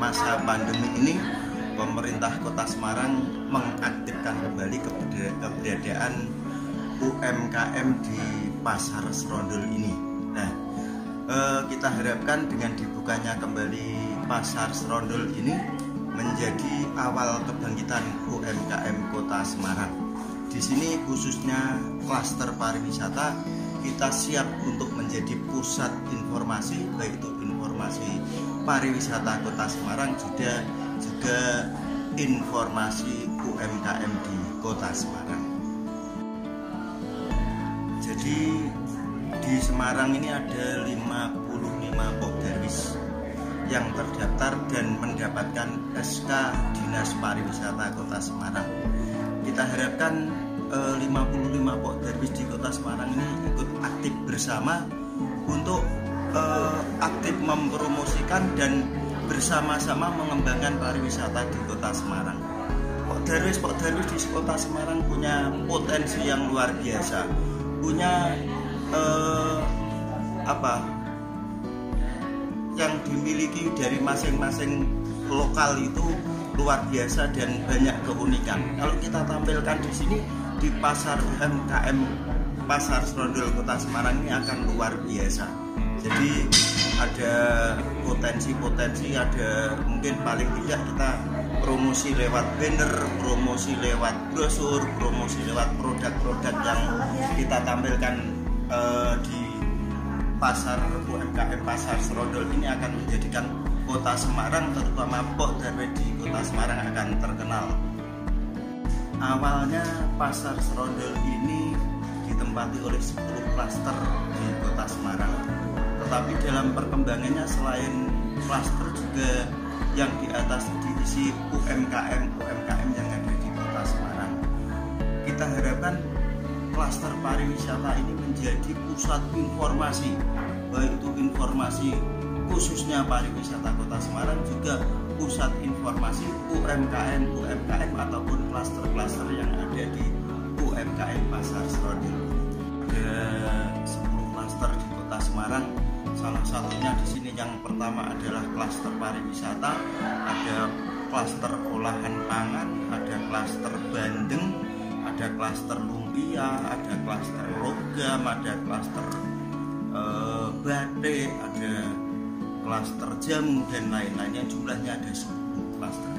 masa pandemi ini pemerintah Kota Semarang mengaktifkan kembali keberada- keberadaan UMKM di Pasar Serondol ini. Nah, eh, kita harapkan dengan dibukanya kembali Pasar Serondol ini menjadi awal kebangkitan UMKM Kota Semarang. Di sini khususnya klaster pariwisata kita siap untuk menjadi pusat informasi baik itu informasi pariwisata Kota Semarang juga juga informasi UMKM di Kota Semarang. Jadi di Semarang ini ada 55 Pok Darwis yang terdaftar dan mendapatkan SK Dinas Pariwisata Kota Semarang. Kita harapkan eh, 55 Pok Darwis di Kota Semarang ini ikut aktif bersama untuk eh, aktif mempromosikan dan bersama-sama mengembangkan pariwisata di Kota Semarang. Pok Darwis, Pok Darwis di Kota Semarang punya potensi yang luar biasa, punya eh, apa yang dimiliki dari masing-masing lokal itu luar biasa dan banyak keunikan. Kalau kita tampilkan di sini di pasar UMKM Pasar Serondol Kota Semarang ini akan luar biasa. Jadi ada potensi-potensi, ada mungkin paling tidak kita promosi lewat banner, promosi lewat brosur, promosi lewat produk-produk yang kita tampilkan eh, di pasar UMKM Pasar Serondol ini akan menjadikan kota Semarang terutama Pok Darwe di kota Semarang akan terkenal. Awalnya pasar Serondol ini ditempati oleh 10 klaster di kota Semarang. Tetapi dalam perkembangannya selain klaster juga yang di atas diisi UMKM UMKM yang ada di kota Semarang. Kita harapkan klaster pariwisata ini menjadi pusat informasi baik itu informasi khususnya pariwisata kota Semarang juga pusat informasi UMKM UMKM ataupun klaster-klaster yang ada di UMKM Pasar Serondol. Ada 10 klaster di Kota Semarang. Salah satunya di sini yang pertama adalah klaster pariwisata, ada klaster olahan pangan, ada klaster bandeng, ada klaster lumpia, ada klaster logam, ada klaster uh, batik, ada klaster jamu dan lain-lainnya. Jumlahnya ada 10 klaster.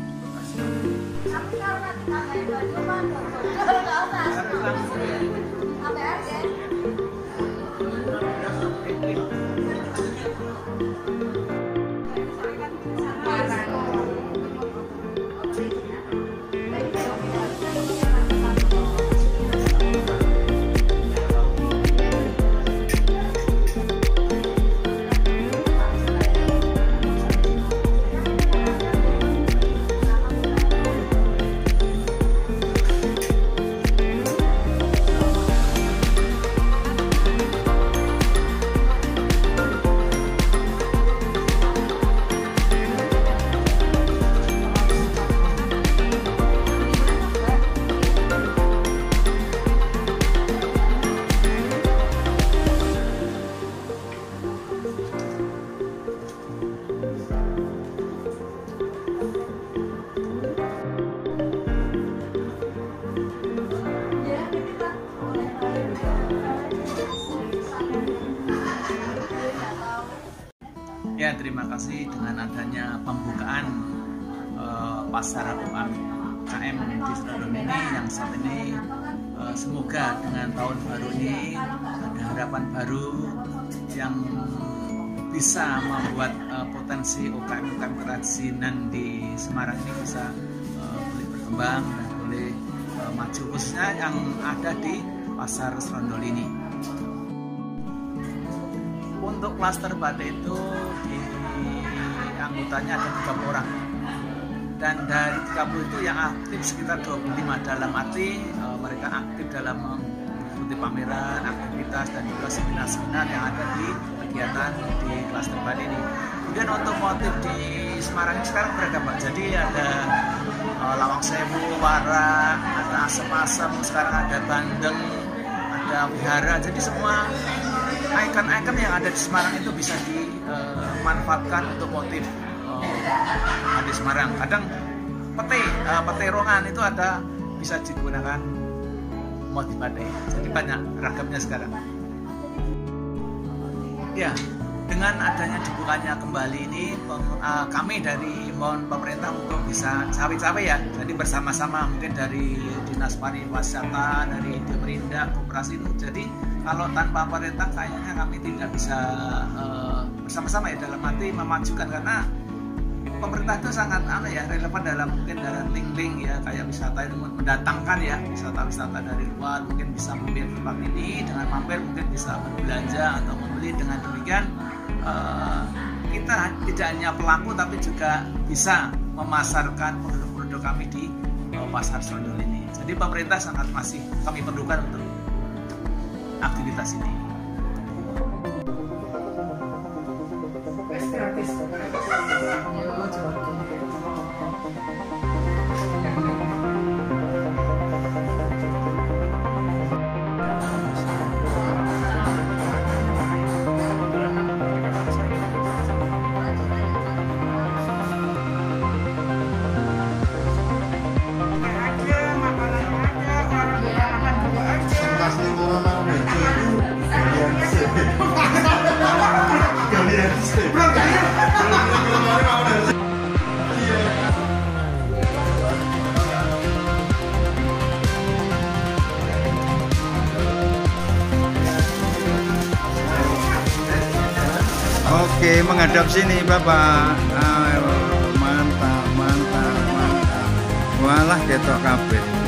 Ya, terima kasih dengan adanya pembukaan uh, pasar UMKM di Serondol ini yang saat ini uh, semoga dengan tahun baru ini ada harapan baru yang bisa membuat uh, potensi UKM-UKM kerajinan di Semarang ini bisa uh, boleh berkembang dan boleh uh, maju khususnya yang ada di pasar Serondol ini. Untuk klaster batik itu anggotanya ada 30 orang. Dan dari 30 itu yang aktif sekitar 25 dalam arti e, mereka aktif dalam mengikuti pameran, aktivitas dan juga seminar-seminar yang ada di kegiatan di klaster batik ini. Kemudian untuk motif di Semarang sekarang beragam Pak. Jadi ada e, lawang sewu, wara, ada asem-asem, sekarang ada bandeng, ada wihara. Jadi semua ikon-ikon yang ada di Semarang itu bisa dimanfaatkan untuk motif uh, di Semarang. Kadang pete, uh, peterongan itu ada bisa digunakan motif batik. Jadi banyak ragamnya sekarang. Ya, dengan adanya dibukanya kembali ini uh, kami dari mohon pemerintah untuk bisa cawe-cawe ya jadi bersama-sama mungkin dari dinas pariwisata dari Demerinda koperasi itu jadi kalau tanpa pemerintah kayaknya kami tidak bisa uh, bersama-sama ya dalam arti memajukan karena pemerintah itu sangat apa ya relevan dalam mungkin dalam link-link ya kayak wisata itu mendatangkan ya wisata-wisata dari luar mungkin bisa mampir tempat ini dengan mampir mungkin bisa berbelanja atau membeli dengan demikian uh, kita tidak hanya pelaku tapi juga bisa memasarkan produk-produk kami di uh, pasar Sondol ini. Jadi pemerintah sangat masih kami perlukan untuk aktivitas ini. Sini Bapak. Ayo, mantap, mantap, mantap. Walah ketok kabeh.